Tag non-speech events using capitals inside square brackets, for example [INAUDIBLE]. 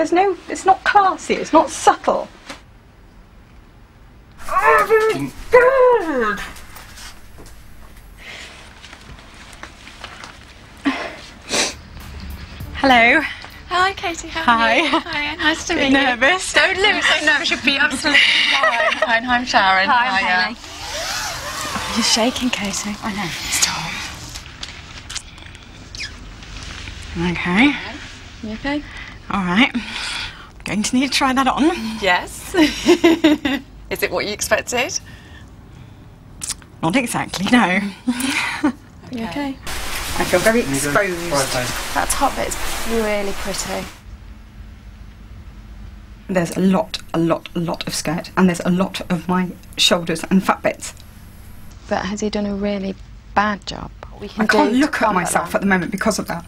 There's no. It's not classy. It's not subtle. Hello. Hi, Katie. How Hi. are you? Hi. Nice to meet you. nervous. Don't look so nervous. You'll be absolutely fine. [LAUGHS] Fine. I'm Sharon. Hi, I'm Hiya. Hayley. You're shaking, Katie. I know. Stop. Okay. You okay? All right. Going to need to try that on. Yes. [LAUGHS] Is it what you expected? Not exactly. No. You okay? I feel very exposed. That top bit is really pretty. There's a lot, a lot, a lot of skirt, and there's a lot of my shoulders and fat bits. But has he done a really bad job? We can I can't look at myself that. at the moment because of that.